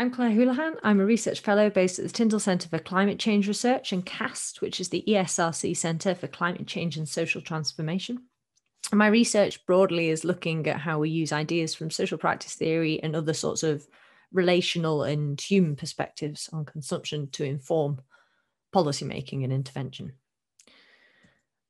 I'm Claire Hoolohan. I'm a research fellow based at the Tyndall Centre for Climate Change Research and CAST, which is the ESRC Centre for Climate Change and Social Transformation. My research broadly is looking at how we use ideas from social practice theory and other sorts of relational and human perspectives on consumption to inform policymaking and intervention.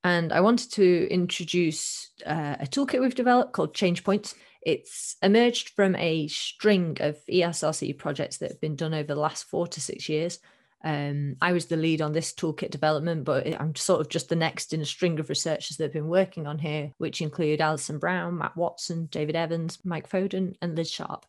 And I wanted to introduce uh, a toolkit we've developed called Change Points. It's emerged from a string of ESRC projects that have been done over the last four to six years. Um, I was the lead on this toolkit development, but I'm sort of just the next in a string of researchers that have been working on here, which include Alison Browne, Matt Watson, David Evans, Mike Foden, and Liz Sharp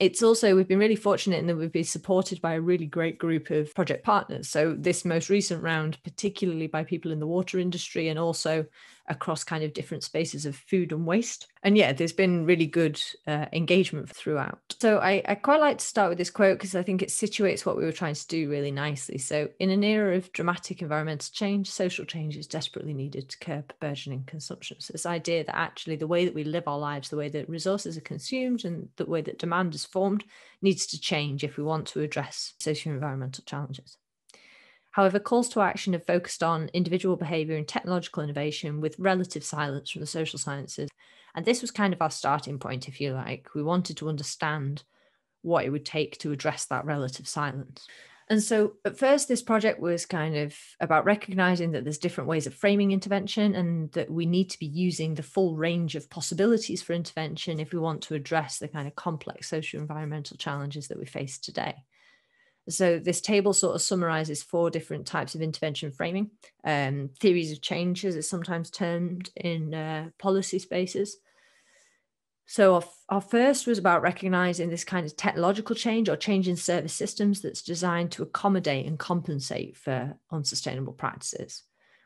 it's also we've been really fortunate in that we've been supported by a really great group of project partners so this most recent round particularly by people in the water industry and also across kind of different spaces of food and waste. And yeah there's been really good uh, engagement throughout. So I, I quite like to start with this quote because i think it situates what we were trying to do really nicely. So in an era of dramatic environmental change social change is desperately needed to curb burgeoning consumption. So this idea that actually the way that we live our lives the way that resources are consumed and the way that demand is formed needs to change if we want to address socio-environmental challenges. However, calls to action have focused on individual behaviour and technological innovation with relative silence from the social sciences. And this was kind of our starting point, if you like. We wanted to understand what it would take to address that relative silence. And so at first, this project was kind of about recognizing that there's different ways of framing intervention and that we need to be using the full range of possibilities for intervention if we want to address the kind of complex social environmental challenges that we face today. So this table sort of summarizes four different types of intervention framing. Um, theories of change, as it's sometimes termed in uh, policy spaces. So our, our, first was about recognizing this kind of technological change or change in service systems that's designed to accommodate and compensate for unsustainable practices.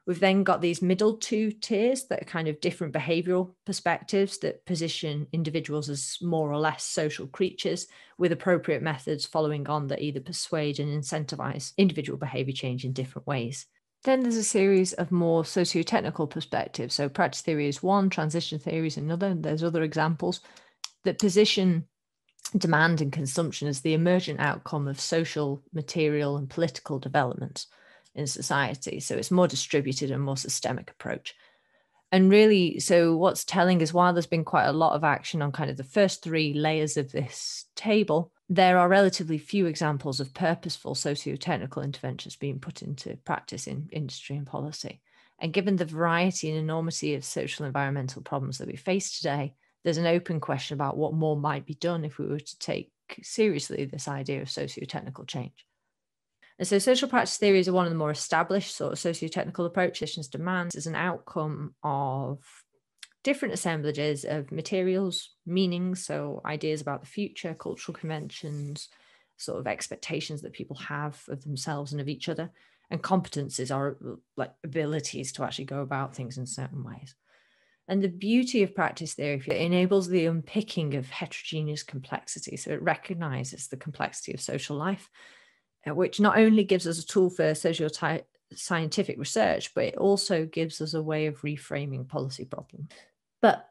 We've then got these middle two tiers that are kind of different behavioral perspectives that position individuals as more or less social creatures with appropriate methods following on that either persuade and incentivize individual behavior change in different ways. Then there's a series of more socio-technical perspectives. So practice theory is one, transition theory is another. And there's other examples that position demand and consumption as the emergent outcome of social, material, and political developments in society. So it's more distributed and more systemic approach. And really, so what's telling is while there's been quite a lot of action on kind of the first three layers of this table, there are relatively few examples of purposeful socio-technical interventions being put into practice in industry and policy. And given the variety and enormity of social environmental problems that we face today, there's an open question about what more might be done if we were to take seriously this idea of socio-technical change. And so social practice theories are one of the more established sort of socio-technical approaches demands as an outcome of different assemblages of materials, meanings, so ideas about the future, cultural conventions, sort of expectations that people have of themselves and of each other, and competences are like abilities to actually go about things in certain ways. And the beauty of practice theory it enables the unpicking of heterogeneous complexity. So it recognizes the complexity of social life, Uh, which not only gives us a tool for social scientific research, but it also gives us a way of reframing policy problems. But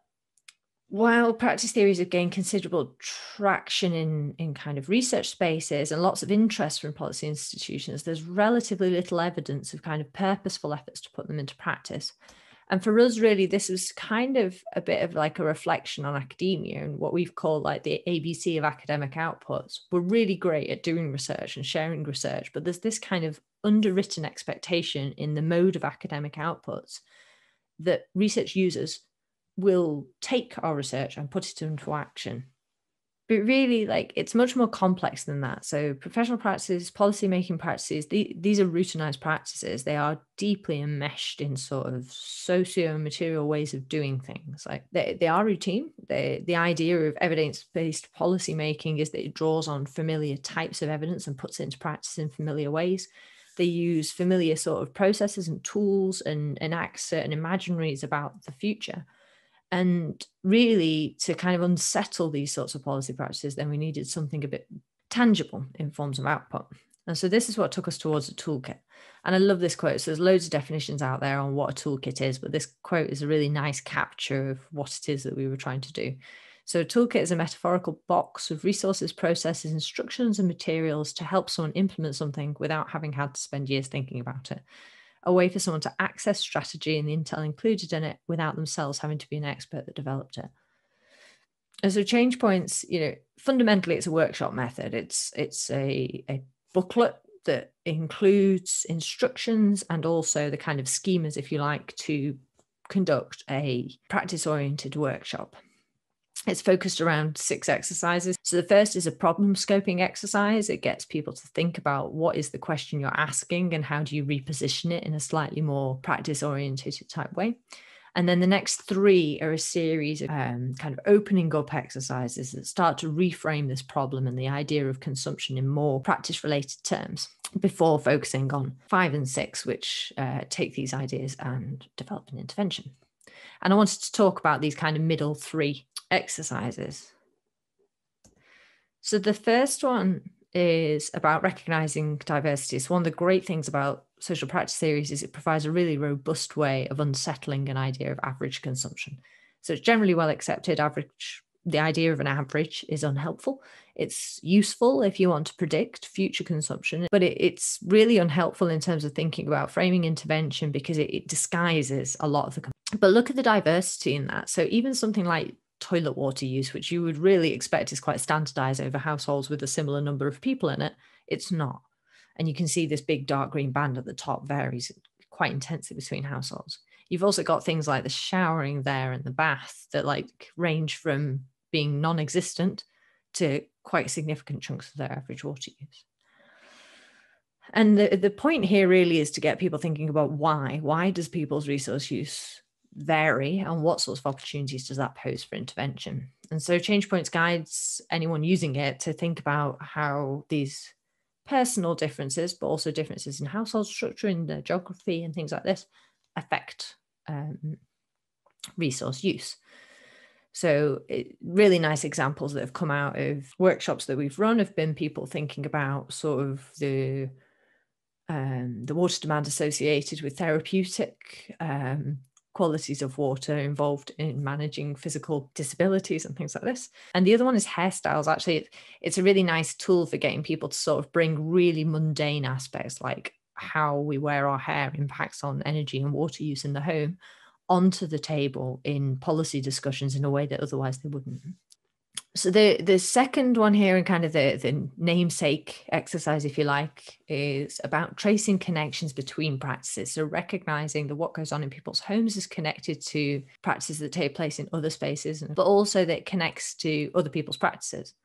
while practice theories have gained considerable traction in, in kind of research spaces and lots of interest from policy institutions, there's relatively little evidence of kind of purposeful efforts to put them into practice. And for us, really, this was kind of a bit of like a reflection on academia and what we've called like the ABC of academic outputs. We're really great at doing research and sharing research, but there's this kind of underwritten expectation in the mode of academic outputs that research users will take our research and put it into action but really like it's much more complex than that. So professional practices policy making practices the, these are routinized practices. They are deeply enmeshed in sort of socio material ways of doing things. Like they, they are routine. They, the idea of evidence-based policy making is that it draws on familiar types of evidence and puts it into practice in familiar ways. They use familiar sort of processes and tools and enact certain imaginaries about the future and really, to kind of unsettle these sorts of policy practices, then we needed something a bit tangible in forms of output. And so this is what took us towards a toolkit. And I love this quote. So there's loads of definitions out there on what a toolkit is, but this quote is a really nice capture of what it is that we were trying to do. So, a toolkit is a metaphorical box of resources, processes, instructions, and materials to help someone implement something without having had to spend years thinking about it. A way for someone to access strategy and the intel included in it without themselves having to be an expert that developed it. And so, change points, you know, fundamentally, it's a workshop method. It's it's a, a booklet that includes instructions and also the kind of schemas, if you like, to conduct a practice oriented workshop. It's focused around six exercises. So the first is a problem scoping exercise. It gets people to think about what is the question you're asking and how do you reposition it in a slightly more practice oriented type way. And then the next three are a series of um, kind of opening up exercises that start to reframe this problem and the idea of consumption in more practice related terms before focusing on five and six, which uh, take these ideas and develop an intervention. And I wanted to talk about these kind of middle three exercises. So the first one is about recognizing diversity. So one of the great things about social practice theories is it provides a really robust way of unsettling an idea of average consumption. So it's generally well accepted average the idea of an average is unhelpful. It's useful if you want to predict future consumption, but it, it's really unhelpful in terms of thinking about framing intervention because it, it disguises a lot of the. But look at the diversity in that. So even something like toilet water use, which you would really expect is quite standardized over households with a similar number of people in it, it's not. And you can see this big dark green band at the top varies quite intensely between households. You've also got things like the showering there and the bath that like range from being non-existent to quite significant chunks of their average water use. And the, the point here really is to get people thinking about why. Why does people's resource use vary and what sorts of opportunities does that pose for intervention? And so Change Points guides anyone using it to think about how these personal differences, but also differences in household structure, in the geography and things like this, affect um, resource use. So, it, really nice examples that have come out of workshops that we've run have been people thinking about sort of the um, the water demand associated with therapeutic um, qualities of water involved in managing physical disabilities and things like this. And the other one is hairstyles. Actually, it's a really nice tool for getting people to sort of bring really mundane aspects like how we wear our hair impacts on energy and water use in the home onto the table in policy discussions in a way that otherwise they wouldn't so the the second one here and kind of the the namesake exercise if you like is about tracing connections between practices so recognizing that what goes on in people's homes is connected to practices that take place in other spaces but also that connects to other people's practices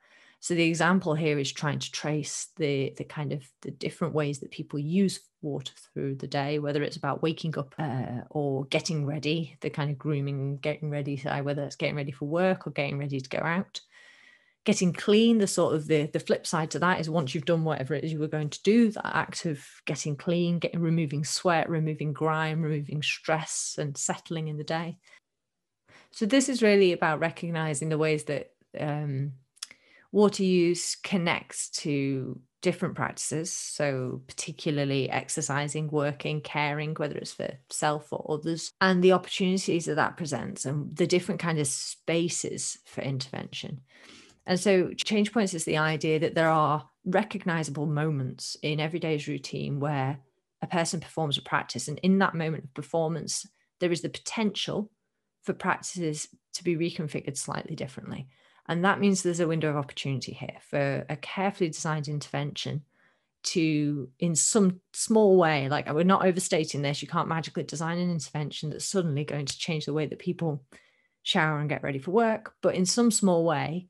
so the example here is trying to trace the the kind of the different ways that people use water through the day, whether it's about waking up uh, or getting ready, the kind of grooming, getting ready, side, whether it's getting ready for work or getting ready to go out. Getting clean, the sort of the the flip side to that is once you've done whatever it is you were going to do, that act of getting clean, getting removing sweat, removing grime, removing stress, and settling in the day. So this is really about recognizing the ways that um, water use connects to different practices. So, particularly exercising, working, caring, whether it's for self or others, and the opportunities that that presents and the different kind of spaces for intervention. And so, change points is the idea that there are recognizable moments in everyday's routine where a person performs a practice. And in that moment of performance, there is the potential for practices to be reconfigured slightly differently. And that means there's a window of opportunity here for a carefully designed intervention to, in some small way, like we're not overstating this, you can't magically design an intervention that's suddenly going to change the way that people shower and get ready for work, but in some small way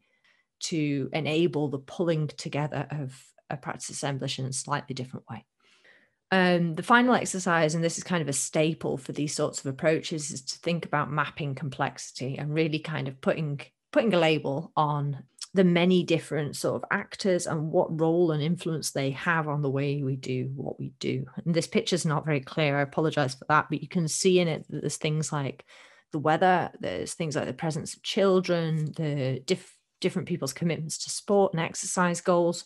to enable the pulling together of a practice assemblage in a slightly different way. Um, the final exercise, and this is kind of a staple for these sorts of approaches, is to think about mapping complexity and really kind of putting putting a label on the many different sort of actors and what role and influence they have on the way we do what we do. And this picture is not very clear. I apologize for that, but you can see in it that there's things like the weather, there's things like the presence of children, the diff- different people's commitments to sport and exercise goals,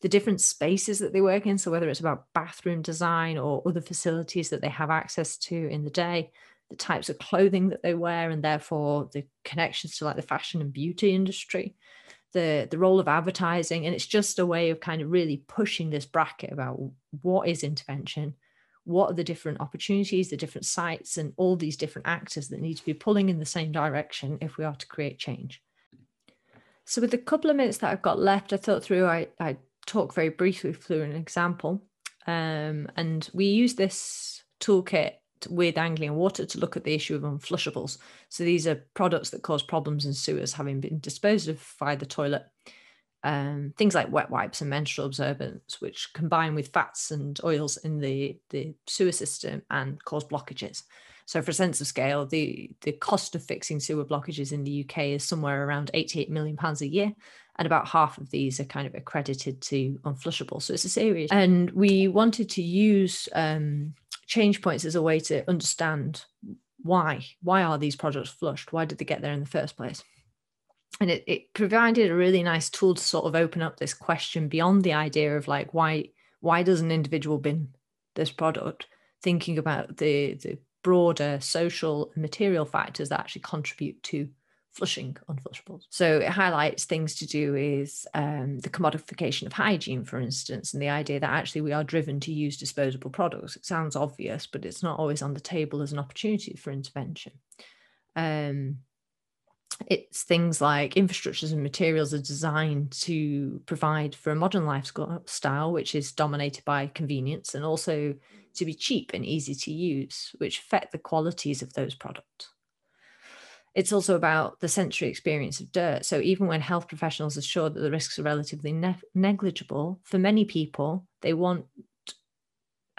the different spaces that they work in. So, whether it's about bathroom design or other facilities that they have access to in the day, the types of clothing that they wear, and therefore the connections to like the fashion and beauty industry, the the role of advertising, and it's just a way of kind of really pushing this bracket about what is intervention, what are the different opportunities, the different sites, and all these different actors that need to be pulling in the same direction if we are to create change. So, with the couple of minutes that I've got left, I thought through I I talk very briefly through an example, um, and we use this toolkit with Anglian Water to look at the issue of unflushables. So these are products that cause problems in sewers having been disposed of via the toilet. Um, things like wet wipes and menstrual absorbents, which combine with fats and oils in the, the sewer system and cause blockages. So, for a sense of scale, the, the cost of fixing sewer blockages in the UK is somewhere around 88 million pounds a year, and about half of these are kind of accredited to unflushable. So it's a serious. And we wanted to use um, change points as a way to understand why why are these products flushed why did they get there in the first place and it, it provided a really nice tool to sort of open up this question beyond the idea of like why why does an individual bin this product thinking about the the broader social and material factors that actually contribute to flushing unflushables. So it highlights things to do with um, the commodification of hygiene, for instance, and the idea that actually we are driven to use disposable products. It sounds obvious, but it's not always on the table as an opportunity for intervention. Um, it's things like infrastructures and materials are designed to provide for a modern lifestyle, which is dominated by convenience and also to be cheap and easy to use, which affect the qualities of those products it's also about the sensory experience of dirt. So even when health professionals are sure that the risks are relatively ne- negligible, for many people, they want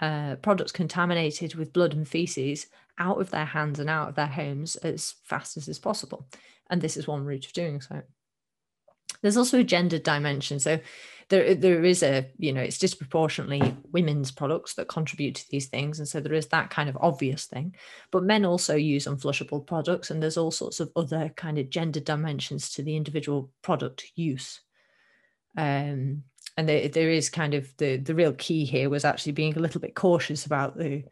uh, products contaminated with blood and feces out of their hands and out of their homes as fast as is possible. And this is one route of doing so. There's also a gender dimension. So there there is a you know it's disproportionately women's products that contribute to these things and so there is that kind of obvious thing but men also use unflushable products and there's all sorts of other kind of gender dimensions to the individual product use um, and there, there is kind of the the real key here was actually being a little bit cautious about the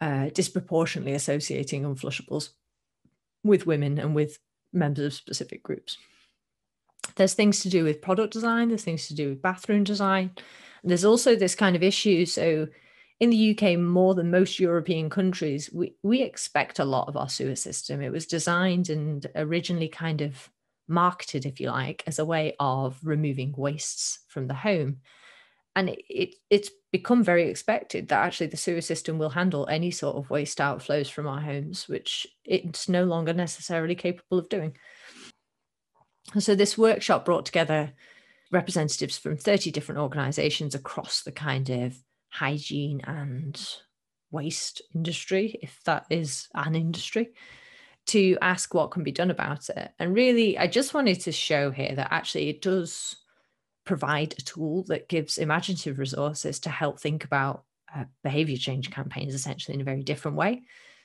uh, disproportionately associating unflushables with women and with members of specific groups there's things to do with product design, there's things to do with bathroom design. There's also this kind of issue. So in the UK, more than most European countries, we, we expect a lot of our sewer system. It was designed and originally kind of marketed, if you like, as a way of removing wastes from the home. And it, it, it's become very expected that actually the sewer system will handle any sort of waste outflows from our homes, which it's no longer necessarily capable of doing. And So this workshop brought together representatives from 30 different organizations across the kind of hygiene and waste industry, if that is an industry, to ask what can be done about it. And really, I just wanted to show here that actually it does provide a tool that gives imaginative resources to help think about uh, behavior change campaigns essentially in a very different way.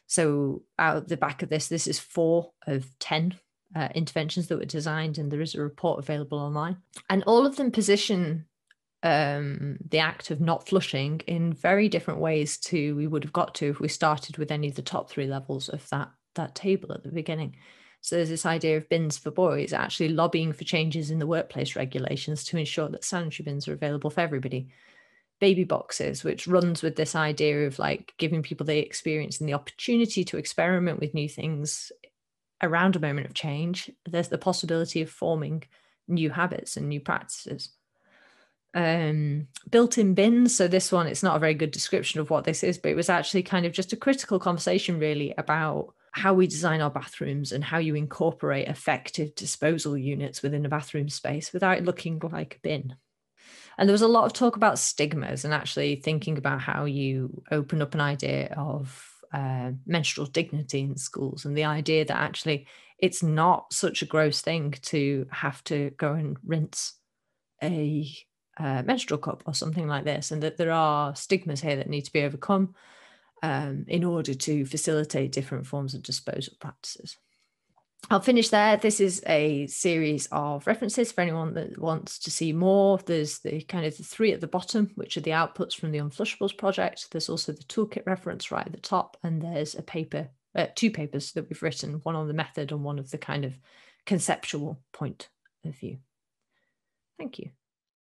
So, out the back of this, this is four of 10 uh, interventions that were designed, and there is a report available online. And all of them position um, the act of not flushing in very different ways to we would have got to if we started with any of the top three levels of that that table at the beginning. So there's this idea of bins for boys actually lobbying for changes in the workplace regulations to ensure that sanitary bins are available for everybody. Baby boxes, which runs with this idea of like giving people the experience and the opportunity to experiment with new things around a moment of change, there's the possibility of forming new habits and new practices. Um, built-in bins. So this one, it's not a very good description of what this is, but it was actually kind of just a critical conversation, really, about how we design our bathrooms and how you incorporate effective disposal units within a bathroom space without looking like a bin. And there was a lot of talk about stigmas and actually thinking about how you open up an idea of uh, menstrual dignity in schools and the idea that actually it's not such a gross thing to have to go and rinse a uh, menstrual cup or something like this, and that there are stigmas here that need to be overcome um, in order to facilitate different forms of disposal practices. I'll finish there. This is a series of references for anyone that wants to see more. There's the kind of the three at the bottom, which are the outputs from the Unflushables project. There's also the toolkit reference right at the top, and there's a paper uh, two papers that we've written, one on the method and one of the kind of conceptual point of view. Thank you.